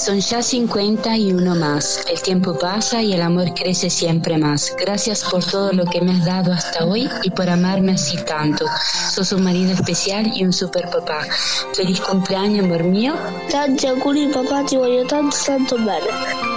Son ya 50 y uno más. El tiempo pasa y el amor crece siempre más. Gracias por todo lo que me has dado hasta hoy y por amarme así tanto. Sos un marido especial y un super papá. Feliz cumpleaños, amor mío. Tanti auguri papà, ti voglio tanto tanto bene.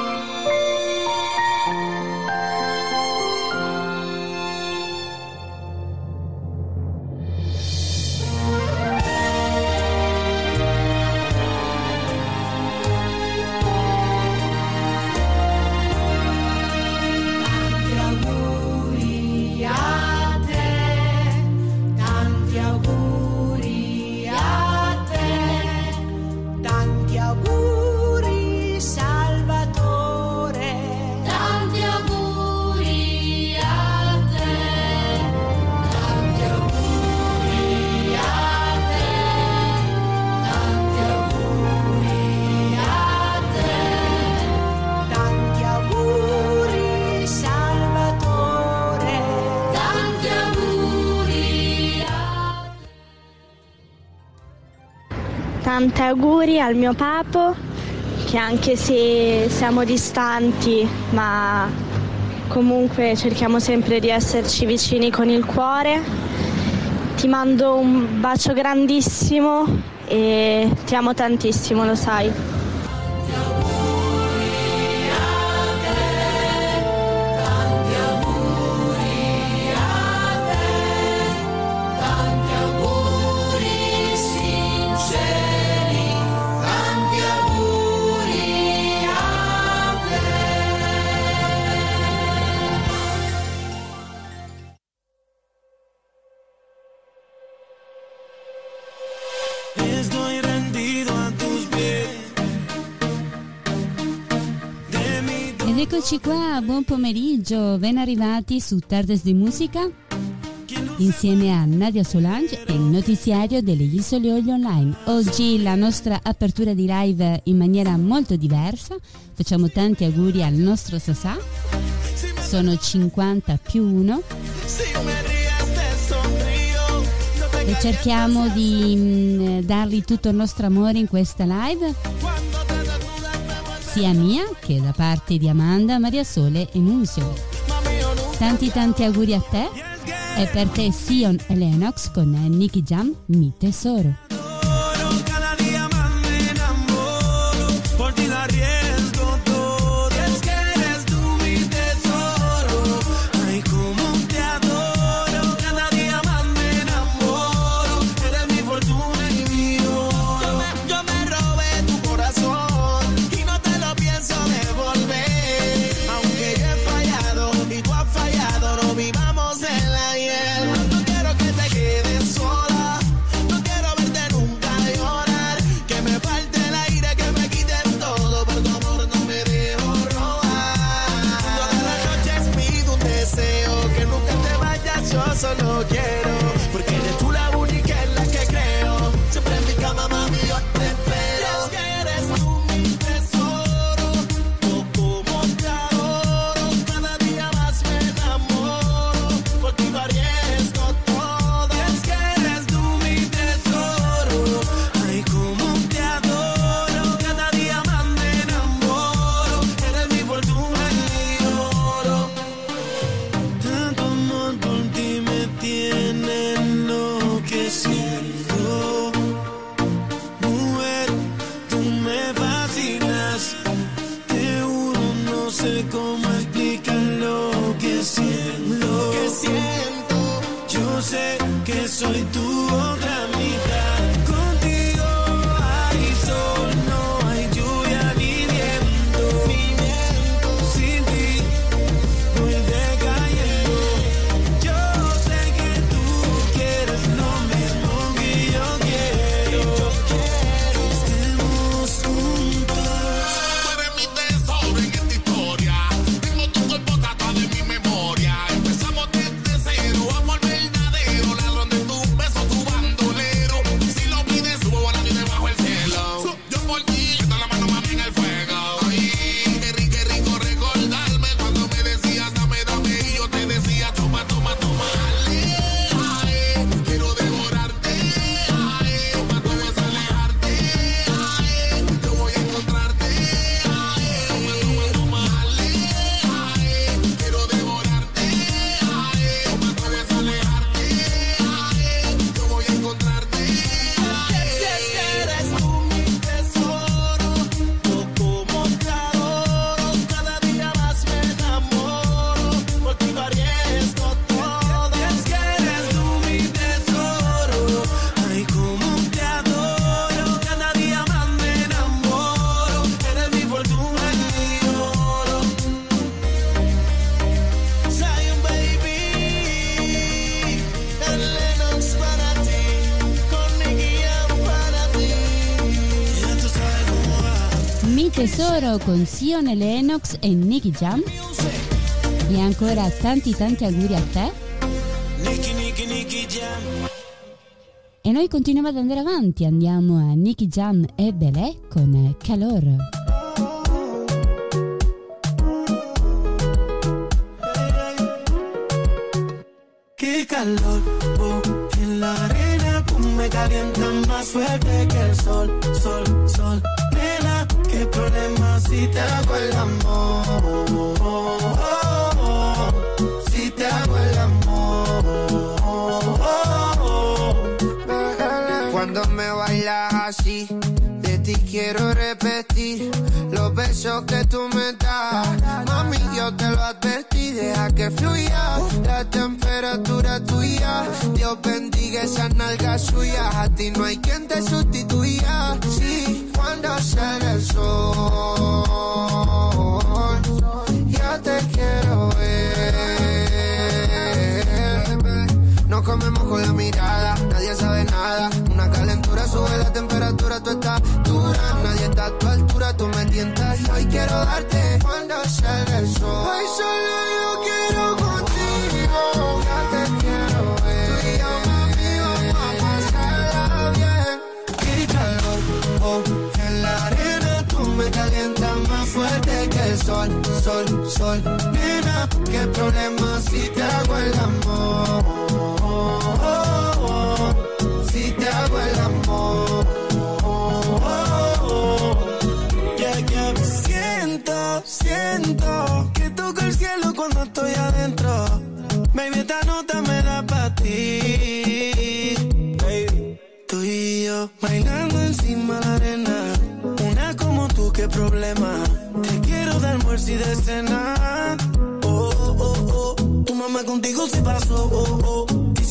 Tanti auguri al mio papo che anche se siamo distanti ma comunque cerchiamo sempre di esserci vicini con il cuore. Ti mando un bacio grandissimo e ti amo tantissimo, lo sai. Eccoci qua, buon pomeriggio, ben arrivati su Tardes di Musica. Insieme a Nadia Solange e il notiziario delle Isole Olio Online. Oggi la nostra apertura di live in maniera molto diversa, facciamo tanti auguri al nostro Sasà, sono 50 più 1 e cerchiamo di mh, dargli tutto il nostro amore in questa live sia mia che da parte di Amanda, Maria Sole e Nunzio. Tanti tanti auguri a te e per te Sion e Lennox con Nicky Jam, mi tesoro. sé cómo explicar lo que siento. Lo que siento. Yo sé que soy tu otra. Tesoro con Sione Lennox e Nicky Jam. E ancora tanti tanti auguri a te. E noi continuiamo ad andare avanti, andiamo a Nicky Jam e Belé con Calor. calor. Oh, en la arena tú me calientas más fuerte que el sol, sol, sol. Si te hago el amor. si te hago el amor. Cuando me bailas así, de ti quiero repetir los besos que tú me das. Mami, yo te lo advertí, deja que fluya la temperatura tuya. Dios bendiga esa nalga suya. A ti no hay quien te sustituya. Sí, cuando sale sol. Nena, qué problema si te hago el amor. Si te hago el amor. Yeah, yeah. Siento, siento que toca el cielo cuando estoy adentro. Baby, esta nota me da para ti. Baby. Tú y yo bailando encima de la arena. Una como tú, qué problema. Te quiero dar almuerzo y de cena.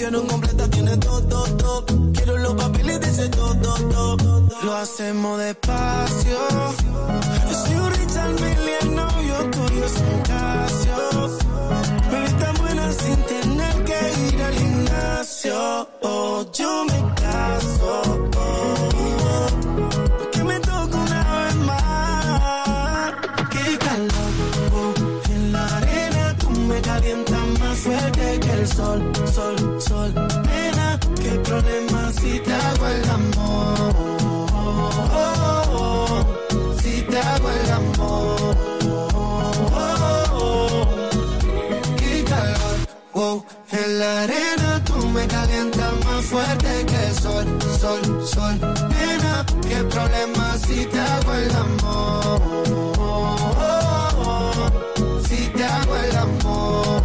Hicieron completa, tiene todo, todo, todo. Quiero los papeles de ese todo, todo, todo. Lo hacemos despacio. Yo soy un Richard Mille, el novio tuyo es un Casio. Bebé tan buena sin fuerte que el sol, sol, sol. Nena, qué problema si te hago el amor. Si te hago el amor.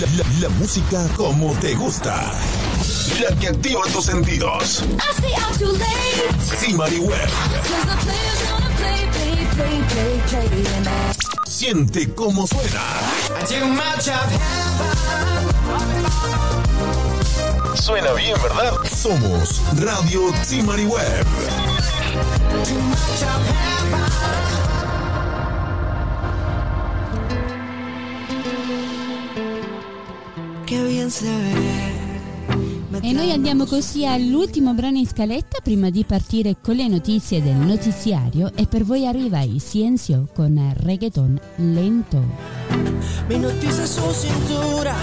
La, la- la música como te gusta. La que activa tus sentidos. Simari Web. Siente cómo suena. Suena bien, ¿verdad? Somos Radio Simari Web. Qué bien se ve. E noi andiamo così all'ultimo brano in scaletta prima di partire con le notizie del notiziario e per voi arriva il Ciencio con reggaeton lento. Mi noticia su cintura.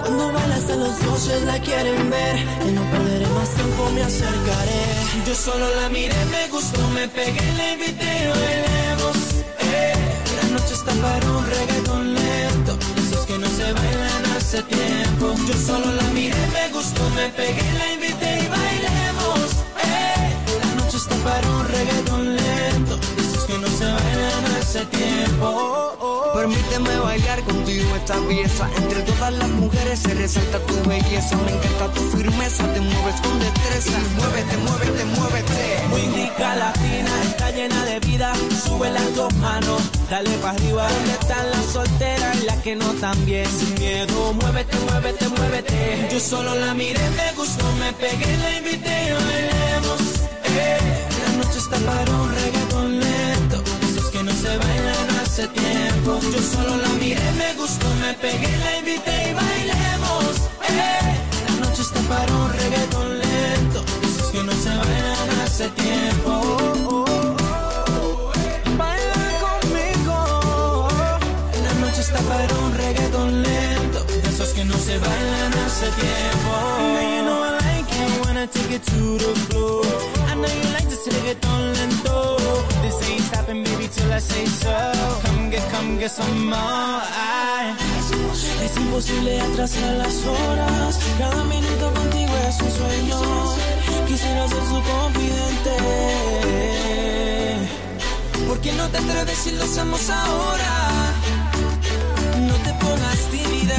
Cuando baila hasta los dioses la quieren ver. Y no perderé más tiempo, me acercaré. Yo solo la miré, me gustó, me pegué, la invité bailemos. Eh, la noche está para un reggaetón lento. Esos que no se bailan hace tiempo. Yo solo la miré, me gustó, me pegué, la invité y bailemos. Eh, la noche está para un reggaetón lento. Esos que no se bailan hace tiempo. Permíteme bailar contigo esta pieza. Entre todas las mujeres se resalta tu belleza. Me encanta tu firmeza, te mueves con destreza. Muévete, muévete, muévete. Windica latina está llena de vida. Sube las dos manos, dale para arriba. ¿Dónde están las solteras? Las que no tan bien. Sin miedo, muévete, muévete, muévete. Yo solo la miré, me gustó, me pegué, la invité y bailemos. Eh, la noche está para un que no se bailan hace tiempo. Yo solo la miré, me gustó, me pegué, la invité y bailemos. Eh, está para un reggaetón lento, esos que no se bailan hace tiempo. Baila conmigo, la noche está para un reggaetón lento, que no se bailan hace tiempo. you know I like it when I take it to the floor. Know you like to reggaetón lento. This ain't stopping, baby, till I say so. Come get, come get some more. Es imposible atrasar las horas. Cada minuto contigo es un sueño. Quisiera ser su confidente. ¿Por qué no te atreves si lo hacemos ahora? No te pongas tímida.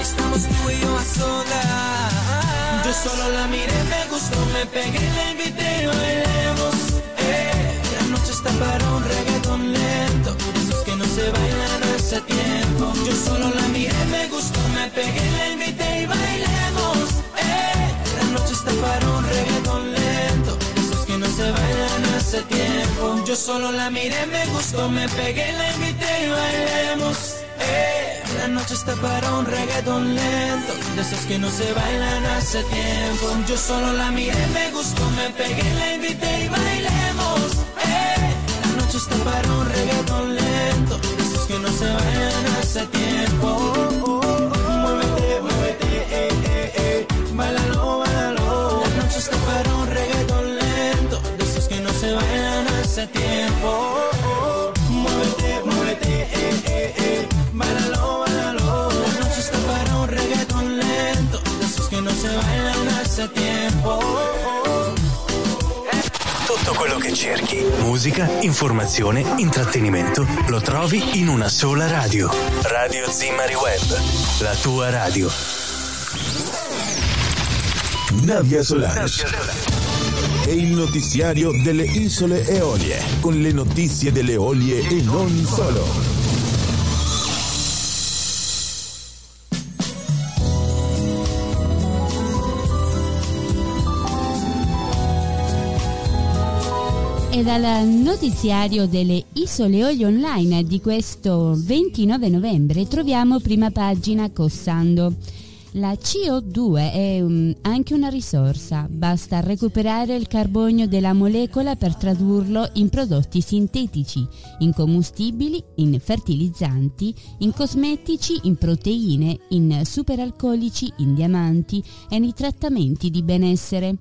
Estamos tú y yo a solas. Yo solo la miré, me gustó, me pegué, la invité y bailemos. Eh. La noche está para un reggaeton lento. Esos que no se bailan hace tiempo. Yo solo la miré, me gustó, me pegué, la invité y bailemos. Eh. La noche está para un reggaeton lento. Esos que no se bailan hace tiempo. Yo solo la miré, me gustó, me pegué, la invité y bailemos. Eh. La noche está para un reggaeton lento, de esos que no se bailan hace tiempo. Yo solo la miré, me gustó, me pegué, la invité y bailemos. Eh. La noche está para un reggaeton lento, de esos que no se bailan hace tiempo. Muévete, muévete, eh, eh, eh. Bailalo, bailalo. La noche está para un reggaeton lento, de esos que no se bailan hace tiempo. Tutto quello che cerchi, musica, informazione, intrattenimento, lo trovi in una sola radio. Radio Zimari Web, la tua radio. Nadia Solange. È il notiziario delle isole Eolie, con le notizie delle Eolie e non solo. Dal notiziario delle Isole Olie Online di questo 29 novembre troviamo prima pagina Cossando. La CO2 è um, anche una risorsa, basta recuperare il carbonio della molecola per tradurlo in prodotti sintetici, in combustibili, in fertilizzanti, in cosmetici, in proteine, in superalcolici, in diamanti e nei trattamenti di benessere.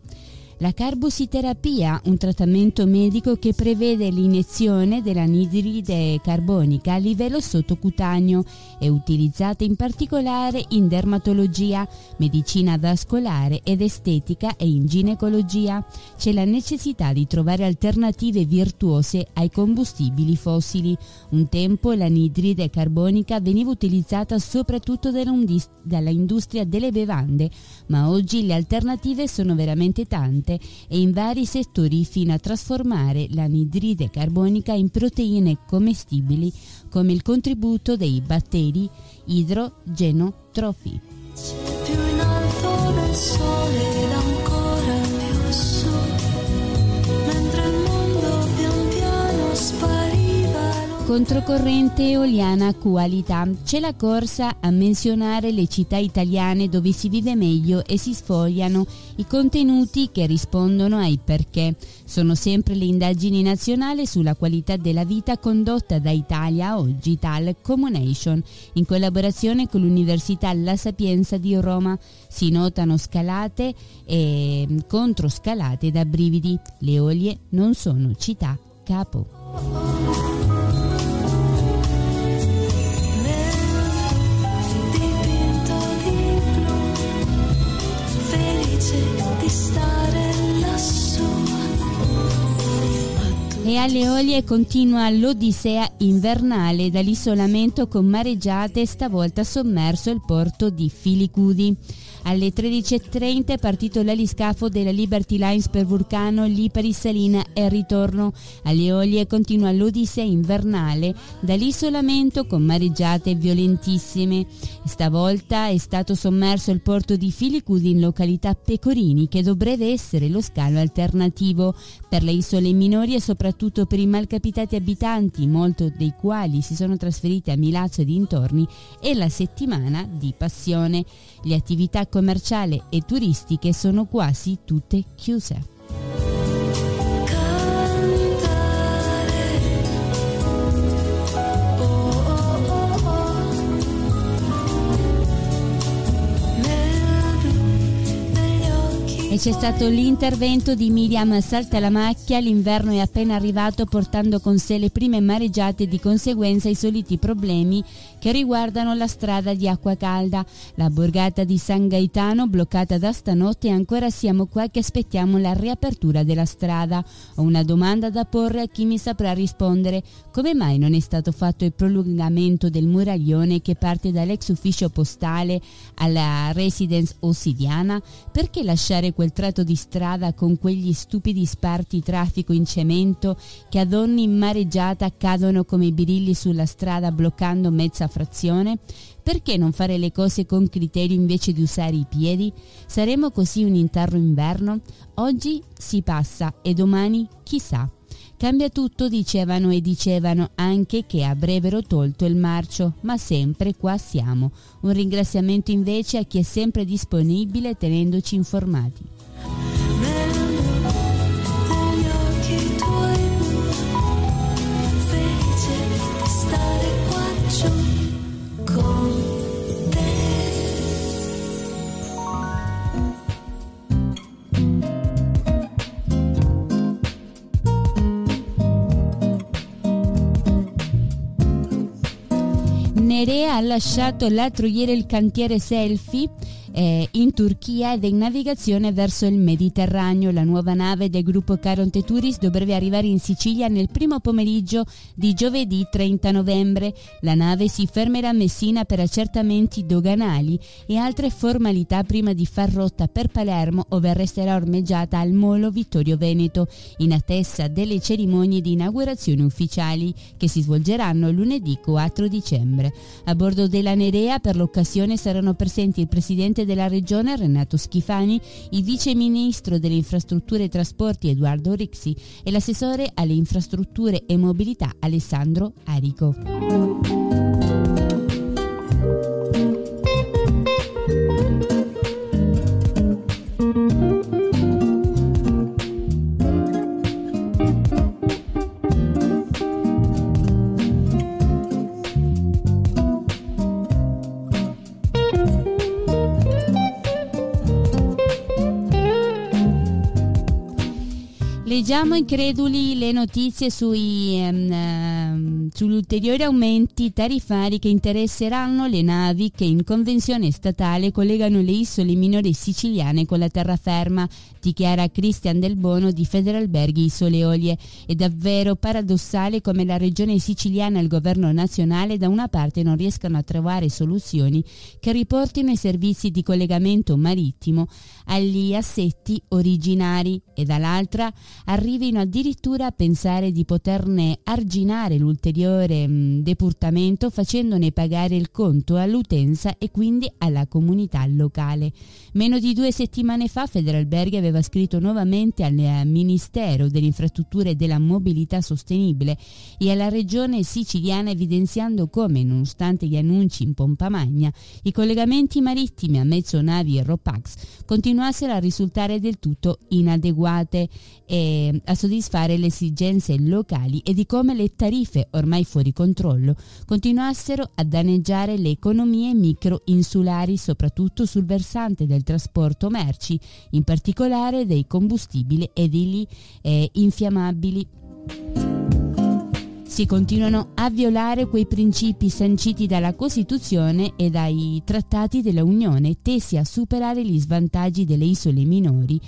La carbositerapia, un trattamento medico che prevede l'iniezione dell'anidride carbonica a livello sottocutaneo, è utilizzata in particolare in dermatologia, medicina vascolare ed estetica e in ginecologia. C'è la necessità di trovare alternative virtuose ai combustibili fossili. Un tempo l'anidride carbonica veniva utilizzata soprattutto dall'industria delle bevande, ma oggi le alternative sono veramente tante e in vari settori fino a trasformare l'anidride carbonica in proteine commestibili come il contributo dei batteri idrogenotrofi. Più in alto del sole ed Controcorrente eoliana qualità. C'è la corsa a menzionare le città italiane dove si vive meglio e si sfogliano i contenuti che rispondono ai perché. Sono sempre le indagini nazionali sulla qualità della vita condotta da Italia Oggi Tal Communation in collaborazione con l'Università La Sapienza di Roma. Si notano scalate e controscalate da brividi. Le olie non sono città capo. Alle Olie continua l'odissea invernale dall'isolamento con mareggiate stavolta sommerso il porto di Filicudi. Alle 13.30 è partito l'aliscafo della Liberty Lines per Vulcano, Lipari, Salina e ritorno. Alle Olie continua l'odissea invernale dall'isolamento con mareggiate violentissime. Stavolta è stato sommerso il porto di Filicudi in località Pecorini che dovrebbe essere lo scalo alternativo per le isole minori e soprattutto per i malcapitati abitanti, molto dei quali si sono trasferiti a Milazzo e dintorni, e la settimana di passione. Le attività commerciali e turistiche sono quasi tutte chiuse. E c'è stato l'intervento di Miriam Saltalamacchia, l'inverno è appena arrivato portando con sé le prime mareggiate e di conseguenza i soliti problemi che riguardano la strada di acqua calda. La borgata di San Gaetano bloccata da stanotte e ancora siamo qua che aspettiamo la riapertura della strada. Ho una domanda da porre a chi mi saprà rispondere. Come mai non è stato fatto il prolungamento del muraglione che parte dall'ex ufficio postale alla residence ossidiana? Perché lasciare quel tratto di strada con quegli stupidi sparti traffico in cemento che ad ogni mareggiata cadono come birilli sulla strada bloccando mezza frazione? Perché non fare le cose con criterio invece di usare i piedi? Saremo così un intero inverno? Oggi si passa e domani chissà. Cambia tutto, dicevano e dicevano anche che avrebbero tolto il marcio, ma sempre qua siamo. Un ringraziamento invece a chi è sempre disponibile tenendoci informati. Nerea ha lasciato l'altro ieri il cantiere Selfie eh, in Turchia ed è in navigazione verso il Mediterraneo. La nuova nave del gruppo Caronte Tourist dovrebbe arrivare in Sicilia nel primo pomeriggio di giovedì 30 novembre. La nave si fermerà a Messina per accertamenti doganali e altre formalità prima di far rotta per Palermo ove resterà ormeggiata al Molo Vittorio Veneto in attesa delle cerimonie di inaugurazione ufficiali che si svolgeranno lunedì 4 dicembre. A bordo della Nerea per l'occasione saranno presenti il presidente presidente della regione Renato Schifani, il vice ministro delle infrastrutture e trasporti Edoardo Rixi e l'assessore alle infrastrutture e mobilità Alessandro Arico. Leggiamo increduli le notizie sui, um, sugli ulteriori aumenti tariffari che interesseranno le navi che in convenzione statale collegano le isole minori siciliane con la terraferma, dichiara Cristian Del Bono di Federalberghi Isole Eolie. È davvero paradossale come la regione siciliana e il governo nazionale da una parte non riescano a trovare soluzioni che riportino i servizi di collegamento marittimo agli assetti originari e dall'altra arrivino addirittura a pensare di poterne arginare l'ulteriore mh, mm, depurtamento facendone pagare il conto all'utenza e quindi alla comunità locale. Meno di due settimane fa Federalberghi aveva scritto nuovamente al eh, Ministero delle Infrastrutture e della Mobilità Sostenibile e alla Regione siciliana evidenziando come, nonostante gli annunci in pompa magna, i collegamenti marittimi a mezzo navi e Ropax continuassero a risultare del tutto inadeguate e a soddisfare le esigenze locali e di come le tariffe ormai fuori controllo continuassero a danneggiare le economie micro-insulari soprattutto sul versante del trasporto merci, in particolare dei combustibili edili eh, infiammabili. Si continuano a violare quei principi sanciti dalla Costituzione e dai trattati della Unione tesi a superare gli svantaggi delle isole minori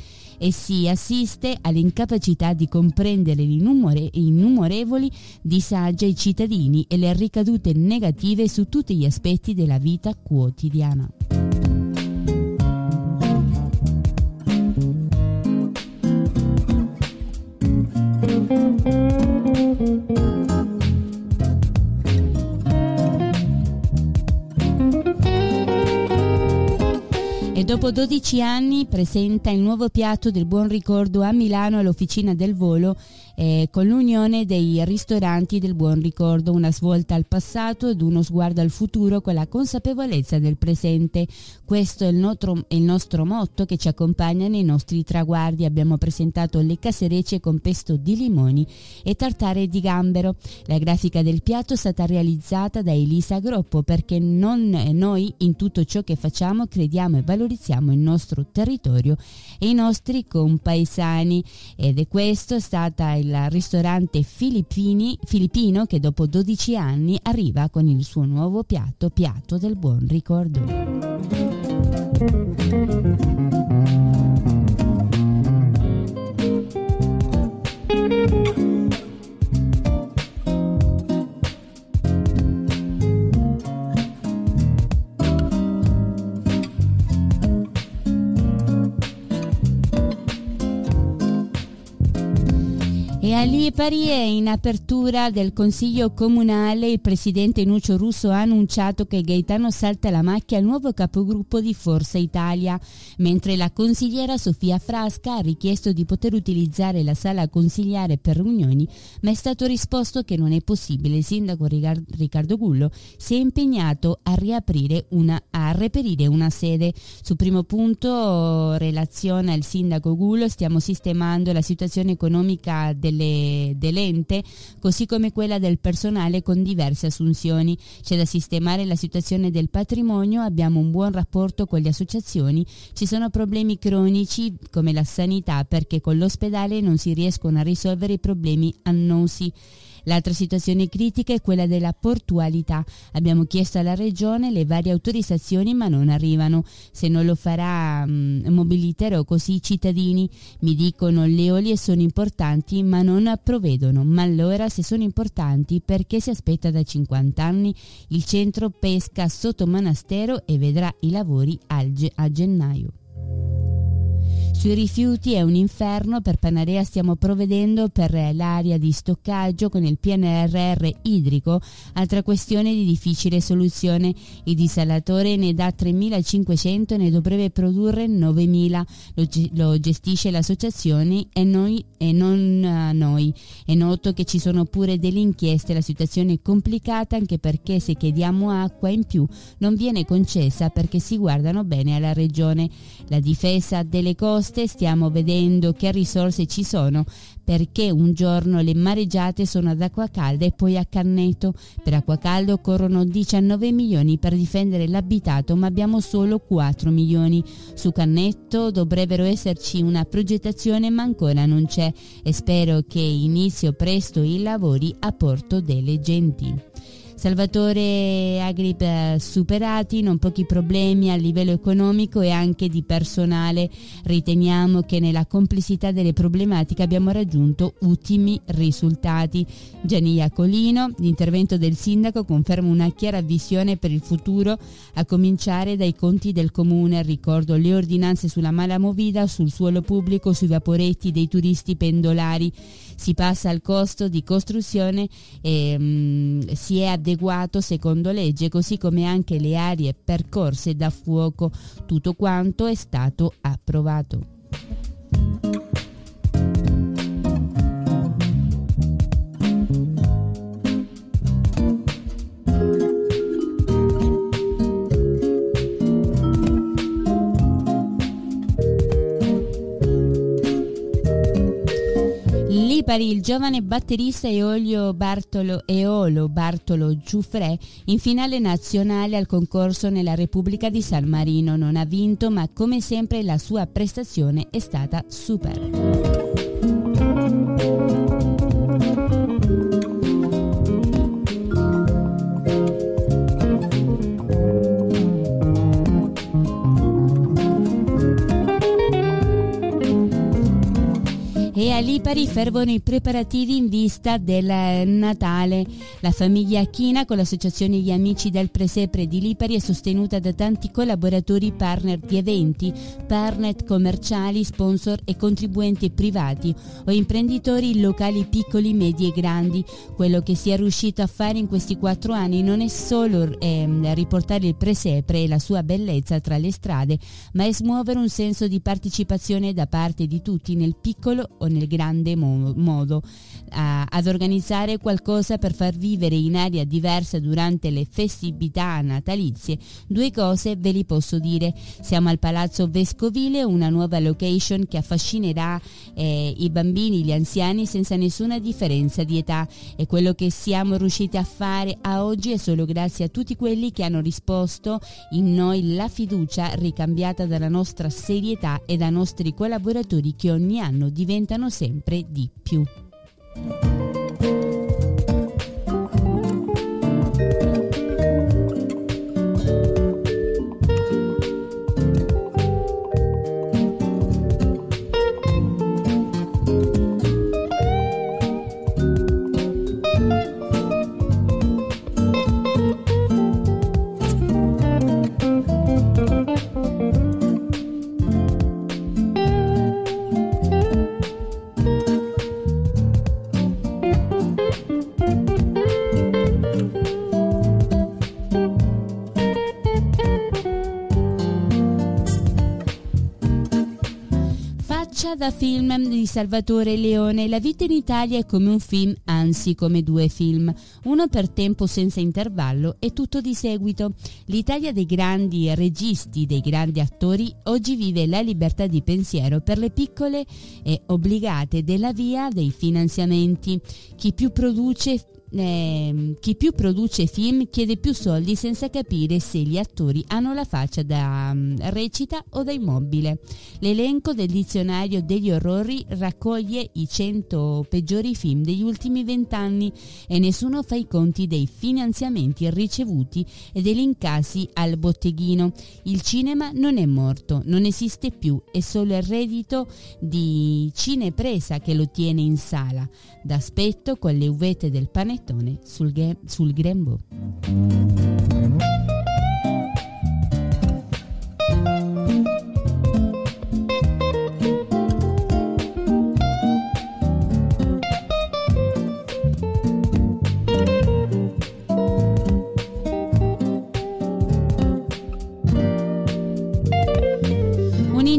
e si assiste all'incapacità di comprendere gli innumerevoli disagi ai cittadini e le ricadute negative su tutti gli aspetti della vita quotidiana. Dopo 12 anni presenta il nuovo piatto del buon ricordo a Milano all'Officina del Volo eh, con l'unione dei ristoranti del buon ricordo, una svolta al passato ed uno sguardo al futuro con la consapevolezza del presente. Questo è il nostro, il nostro motto che ci accompagna nei nostri traguardi. Abbiamo presentato le caserecce con pesto di limoni e tartare di gambero. La grafica del piatto è stata realizzata da Elisa Groppo perché noi in tutto ciò che facciamo crediamo e valorizziamo il nostro territorio e i nostri compaesani ed è questo è stata il ristorante Filippini, filippino che dopo 12 anni arriva con il suo nuovo piatto, piatto del buon ricordo. A Lipari in apertura del Consiglio Comunale il presidente Nuccio Russo ha annunciato che Gaetano Salta la macchia al nuovo capogruppo di Forza Italia, mentre la consigliera Sofia Frasca ha richiesto di poter utilizzare la sala consigliare per riunioni, ma è stato risposto che non è possibile. Il sindaco Riccardo Gullo si è impegnato a riaprire una, a reperire una sede. Su primo punto, relazione al sindaco Gullo, stiamo sistemando la situazione economica delle delle, dell'ente, così come quella del personale con diverse assunzioni. C'è da sistemare la situazione del patrimonio, abbiamo un buon rapporto con le associazioni, ci sono problemi cronici come la sanità perché con l'ospedale non si riescono a risolvere i problemi annosi. L'altra situazione critica è quella della portualità. Abbiamo chiesto alla Regione le varie autorizzazioni ma non arrivano. Se non lo farà mh, mm, mobiliterò così i cittadini. Mi dicono le olie sono importanti ma non provvedono. Ma allora se sono importanti perché si aspetta da 50 anni? Il centro pesca sotto monastero e vedrà i lavori a gennaio. Sui rifiuti è un inferno, per Panarea stiamo provvedendo per l'area di stoccaggio con il PNRR idrico, altra questione di difficile soluzione. Il disalatore ne dà 3.500 e ne dovrebbe produrre 9.000, lo, lo gestisce l'associazione e, noi, e non uh, noi. È noto che ci sono pure delle inchieste, la situazione è complicata anche perché se chiediamo acqua in più non viene concessa perché si guardano bene alla regione. La difesa delle coste coste stiamo vedendo che risorse ci sono perché un giorno le mareggiate sono ad acqua calda e poi a Canneto. Per acqua calda occorrono 19 milioni per difendere l'abitato ma abbiamo solo 4 milioni. Su Cannetto dovrebbero esserci una progettazione ma ancora non c'è e spero che inizio presto i lavori a Porto delle Genti. Salvatore Agrip superati, non pochi problemi a livello economico e anche di personale. Riteniamo che nella complessità delle problematiche abbiamo raggiunto ultimi risultati. Gianni Iacolino, l'intervento del sindaco conferma una chiara visione per il futuro, a cominciare dai conti del comune. Ricordo le ordinanze sulla mala movida, sul suolo pubblico, sui vaporetti dei turisti pendolari. Si passa al costo di costruzione e mh, mm, si è adeguato secondo legge, così come anche le aree percorse da fuoco. Tutto quanto è stato approvato. Lipari, il giovane batterista Eolio Bartolo, Eolo Bartolo Giuffre, in finale nazionale al concorso nella Repubblica di San Marino. Non ha vinto, ma come sempre la sua prestazione è stata super. Lipari fervono i preparativi in vista del Natale. La famiglia Achina con l'associazione Gli Amici del Presepre di Lipari è sostenuta da tanti collaboratori partner di eventi, partner commerciali, sponsor e contribuenti privati o imprenditori locali piccoli, medi e grandi. Quello che si è riuscito a fare in questi quattro anni non è solo eh, riportare il Presepre e la sua bellezza tra le strade, ma è smuovere un senso di partecipazione da parte di tutti nel piccolo o nel grande mo- modo a, ad organizzare qualcosa per far vivere in aria diversa durante le festività natalizie. Due cose ve li posso dire. Siamo al Palazzo Vescovile, una nuova location che affascinerà eh, i bambini, gli anziani senza nessuna differenza di età e quello che siamo riusciti a fare a oggi è solo grazie a tutti quelli che hanno risposto in noi la fiducia ricambiata dalla nostra serietà e dai nostri collaboratori che ogni anno diventano sempre di più. Da film di Salvatore Leone, La vita in Italia è come un film, anzi come due film, uno per tempo senza intervallo e tutto di seguito. L'Italia dei grandi registi, dei grandi attori, oggi vive la libertà di pensiero per le piccole e obbligate della via dei finanziamenti. Chi più produce eh, chi più produce film chiede più soldi senza capire se gli attori hanno la faccia da um, recita o da immobile. L'elenco del dizionario degli orrori raccoglie i 100 peggiori film degli ultimi vent'anni e nessuno fa i conti dei finanziamenti ricevuti e degli incassi al botteghino. Il cinema non è morto, non esiste più, è solo il reddito di cinepresa che lo tiene in sala, d'aspetto con le uvette del panettone panettone sul, sul grembo.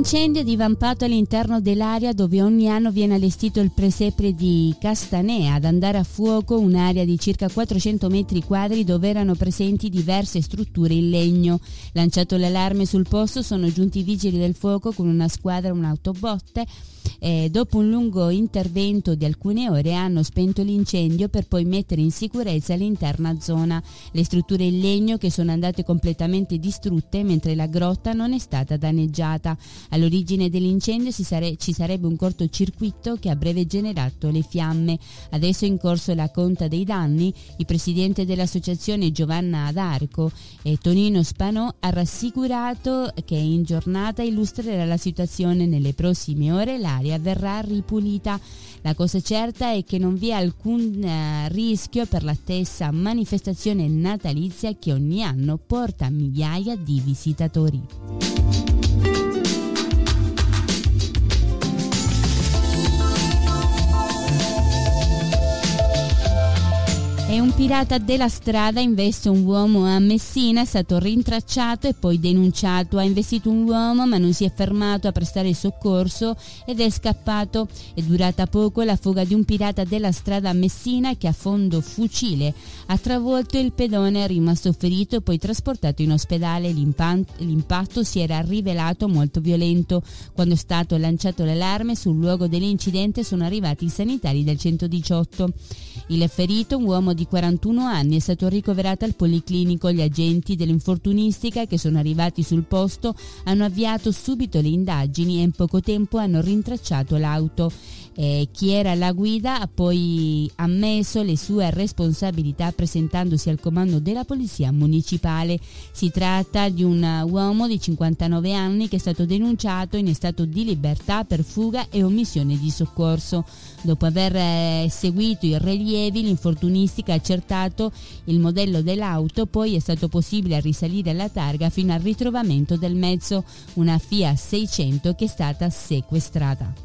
Incendio è divampato all'interno dell'area dove ogni anno viene allestito il presepe di Castanea. Ad andare a fuoco un'area di circa 400 metri quadri dove erano presenti diverse strutture in legno. Lanciato l'allarme sul posto sono giunti i vigili del fuoco con una squadra, un'autobotte e dopo un lungo intervento di alcune ore hanno spento l'incendio per poi mettere in sicurezza l'intera zona. Le strutture in legno che sono andate completamente distrutte mentre la grotta non è stata danneggiata. All'origine dell'incendio sare- ci sarebbe un cortocircuito che a breve generato le fiamme. Adesso è in corso la conta dei danni. Il presidente dell'associazione Giovanna D'Arco e Tonino Spanò ha rassicurato che in giornata illustrerà la situazione nelle prossime ore. La l'aria verrà ripulita. La cosa certa è che non vi è alcun eh, rischio per l'attesa manifestazione natalizia che ogni anno porta migliaia di visitatori. E un pirata della strada investe un uomo a Messina, è stato rintracciato e poi denunciato. Ha investito un uomo ma non si è fermato a prestare soccorso ed è scappato. È durata poco la fuga di un pirata della strada a Messina che a fondo fucile ha travolto il pedone, è rimasto ferito e poi trasportato in ospedale. L'impatto si era rivelato molto violento. Quando è stato lanciato l'allarme sul luogo dell'incidente sono arrivati i sanitari del 118. Il ferito, un uomo di 41 anni, è stato ricoverato al Policlinico. Gli agenti dell'infortunistica che sono arrivati sul posto hanno avviato subito le indagini e in poco tempo hanno rintracciato l'auto. Eh, chi era alla guida ha poi ammesso le sue responsabilità presentandosi al comando della polizia municipale. Si tratta di un uomo di 59 anni che è stato denunciato in stato di libertà per fuga e omissione di soccorso. Dopo aver eh, seguito i rilievi, l'infortunistica ha accertato il modello dell'auto, poi è stato possibile risalire alla targa fino al ritrovamento del mezzo, una Fiat 600 che è stata sequestrata.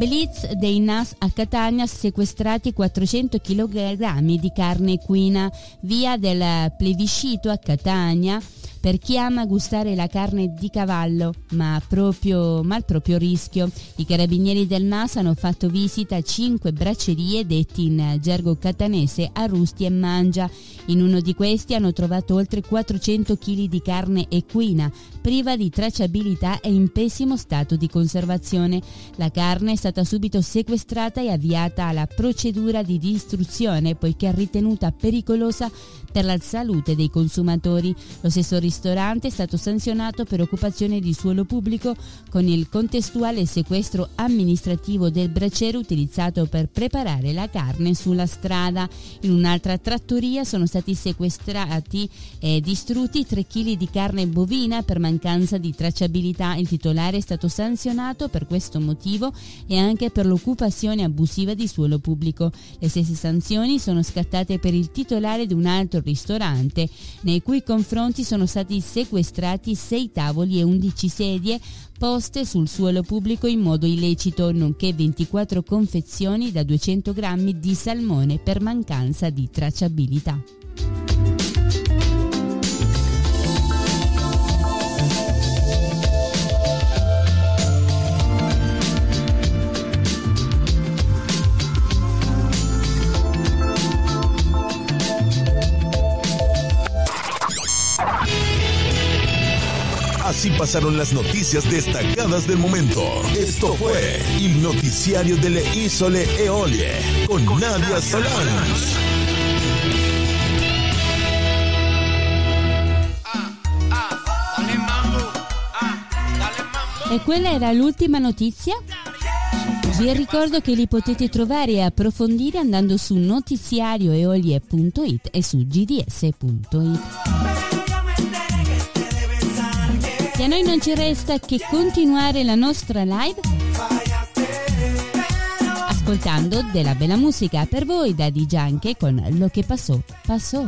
Blitz dei NAS a Catania sequestrati 400 kg di carne equina via del plebiscito a Catania per chi ama gustare la carne di cavallo, ma, proprio, ma al proprio rischio. I carabinieri del NAS hanno fatto visita a cinque braccerie detti in gergo catanese Arrusti e Mangia. In uno di questi hanno trovato oltre 400 kg di carne equina, priva di tracciabilità e in pessimo stato di conservazione. La carne è stata subito sequestrata e avviata alla procedura di distruzione poiché ritenuta pericolosa per la salute dei consumatori. Lo stesso ristorante è stato sanzionato per occupazione di suolo pubblico con il contestuale sequestro amministrativo del braciere utilizzato per preparare la carne sulla strada. In un'altra trattoria sono stati sequestrati e distrutti 3 kg di carne bovina per mancanza di tracciabilità. Il titolare è stato sanzionato per questo motivo e anche per l'occupazione abusiva di suolo pubblico. Le stesse sanzioni sono scattate per il titolare di un altro ristorante, nei cui confronti sono stati sequestrati 6 tavoli e 11 sedie poste sul suolo pubblico in modo illecito, nonché 24 confezioni da 200 grammi di salmone per mancanza di tracciabilità. Así pasaron las noticias destacadas del momento. Esto fue el noticiario de Le Isole Eolie con Nadia Solange. E quella era l'ultima notizia? Vi ricordo che li potete trovare e approfondire andando su notiziarioeolie.it e su gds.it. E a noi non ci resta che continuare la nostra live ascoltando della bella musica per voi da DJ Anche con Lo che passò, passò.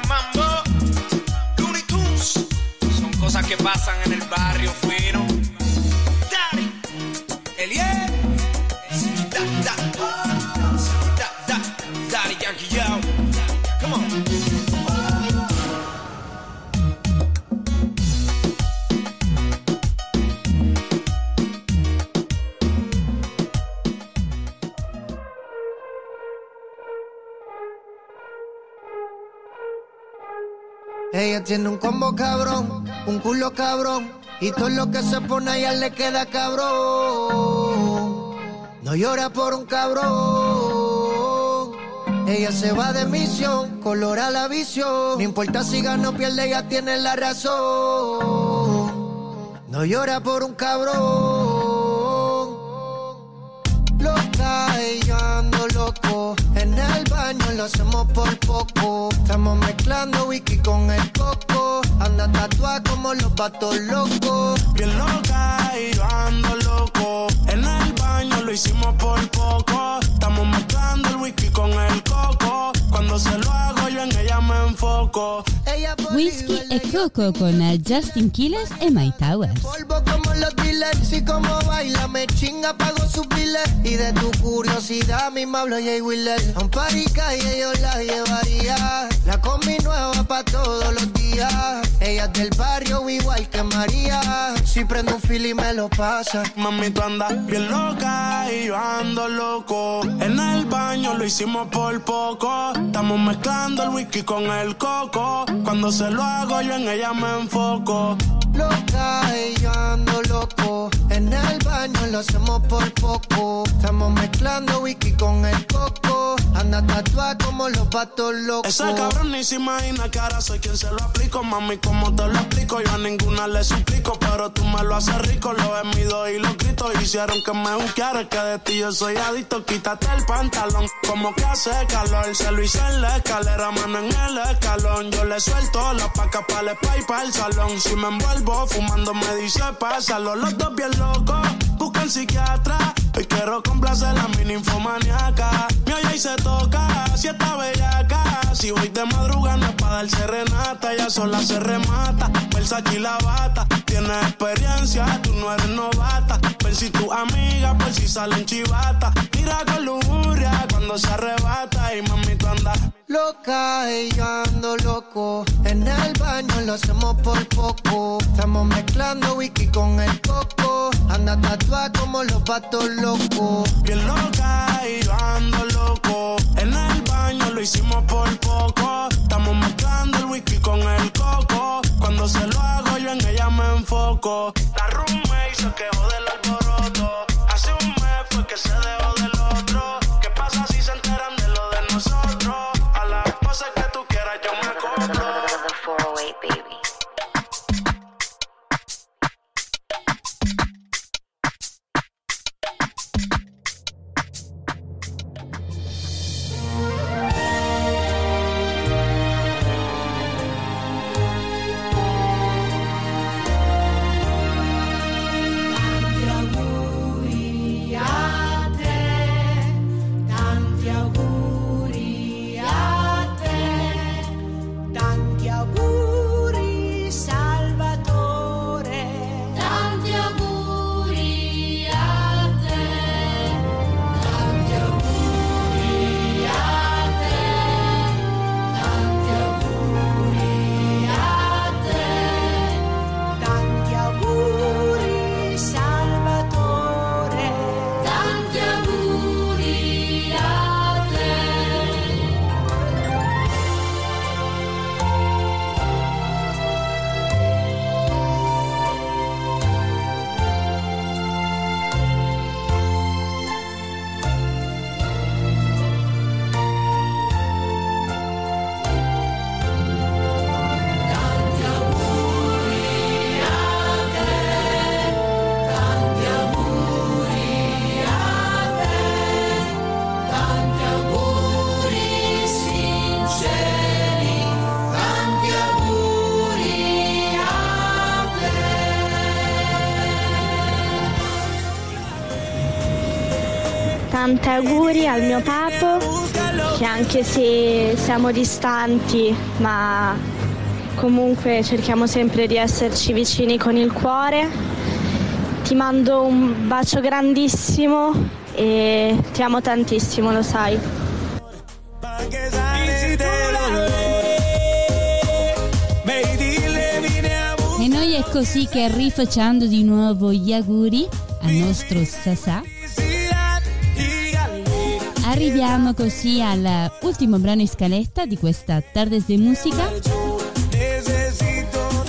de mambo, Looney Tunes, son cosas que pasan en el barrio fino. Combo cabrón, un culo cabrón. Y todo lo que se pone a ella le queda cabrón. No llora por un cabrón. Ella se va de misión, colora la visión. No importa si gana o pierde, ella tiene la razón. No llora por un cabrón. Loca, y yo ando loco. En el baño lo hacemos por poco. Estamos mezclando whisky con el coco. Anda tatuada como los vatos locos. Bien loca y yo ando loco. El lo hicimos por poco. Estamos mezclando el whisky con el coco. Cuando se lo hago yo en ella me enfoco. Ella Whisky e Coco con eh, Justin Quiles e My Towers. polvo como los dealers y como baila me chinga pago sus biles y de tu curiosidad mi hablo Jay Wheeler a un party calle yo la llevaría la combi nueva pa' todos los días ella es del barrio igual que María si prendo un fil y me lo pasa Mami, tú andas bien loca y yo ando loco. En el baño lo hicimos por poco. Estamos mezclando el whisky con el coco. Cuando se lo hago yo en ella me enfoco. Loca y ando loco en el baño lo hacemos por poco estamos mezclando whisky con el coco anda tatuada como los vatos locos Ese cabrón ni se imagina que ahora soy quien se lo aplico. Mami, como te lo explico, yo a ninguna le suplico. Pero tú me lo haces rico, lo he mido y lo grito. Hicieron que me buscara, que de ti yo soy adicto. Quítate el pantalón, como que hace calor. Se lo hice en la escalera, mano en el escalón. Yo le suelto la paca para el el salón. Si me envuelvo fumando, me dice pásalo. Los dos bien locos, buscan psiquiatra. Hoy quiero complacer a mi ninfomaniaca. Mi olla y se toca, si está bellaca. Si voy de madrugada no es pa' dar serenata. Ella sola se remata, Versace y la bata. Tienes experiencia, tú no eres novata. Ver si tu amiga, por si salen chivata. Mira con lujuria cuando se arrebata. Y mami, tú Loca y ando loco. En el baño lo hacemos por poco. Estamos mezclando whisky con el coco. Anda tatuada como los vatos locos. bien loca y ando loco. En el baño lo hicimos por poco. Estamos mezclando el whisky con el coco. Cuando se lo hago yo en ella me enfoco. La roommate se quejó del alboroto. Hace un mes fue que se dejó Tanti auguri al mio papo, che anche se siamo distanti, ma comunque cerchiamo sempre di esserci vicini con il cuore. Ti mando un bacio grandissimo e ti amo tantissimo, lo sai. E noi è così che rifacendo di nuovo gli auguri al nostro Sasà. Arriviamo così all'ultimo brano in scaletta di questa Tardes de Musica.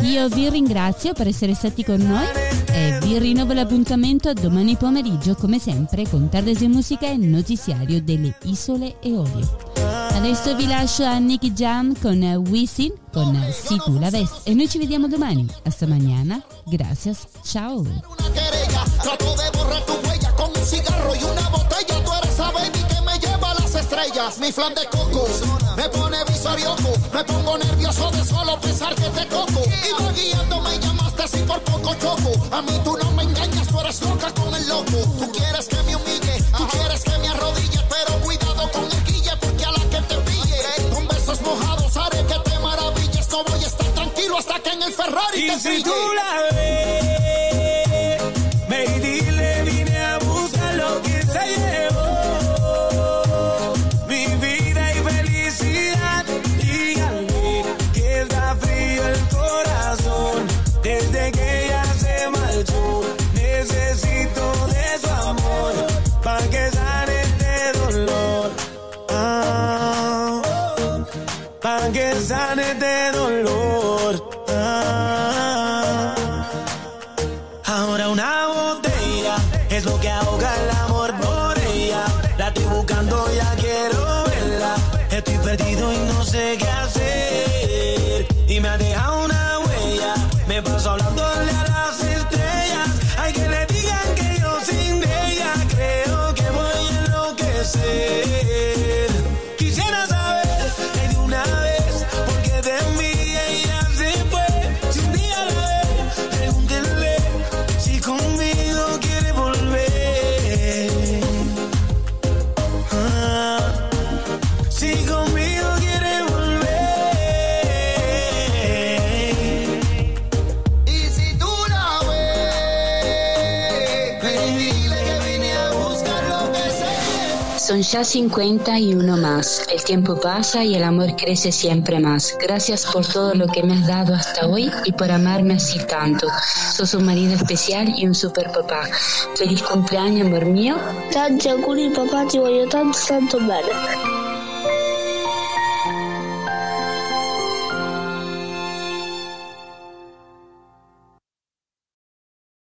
Io vi ringrazio per essere stati con noi e vi rinnovo l'appuntamento domani pomeriggio come sempre con Tardes de Musica e notiziario delle Isole Eolie. Adesso vi lascio a Nicky Jam con Wisin con Si tu la ves e noi ci vediamo domani. Hasta mañana. Gracias. Ciao. Estrellas. Mi flan de coco me pone visorioco. Me pongo nervioso de solo pensar que te toco. Iba guiando, me llamaste así por poco choco. A mí tú no me engañas, tú eres loca con el loco. Tú quieres que me humille, tú quieres que me arrodille. Pero cuidado con el guille, porque a la que te pille. Con besos mojados haré que te maravilles. No voy a estar tranquilo hasta que en el Ferrari Y te si brille. tú la ves, que sane este dolor. Ah. Ahora una botella es lo que ahoga el amor por ella. La estoy buscando, ya quiero verla. Estoy perdido y no sé qué hacer. Ya 50 y uno más. El tiempo pasa y el amor crece siempre más. Gracias por todo lo que me has dado hasta hoy y por amarme así tanto. Sos un marido especial y un super papá. Feliz cumpleaños, amor mío. Tanti auguri papà, ti voglio tanto tanto.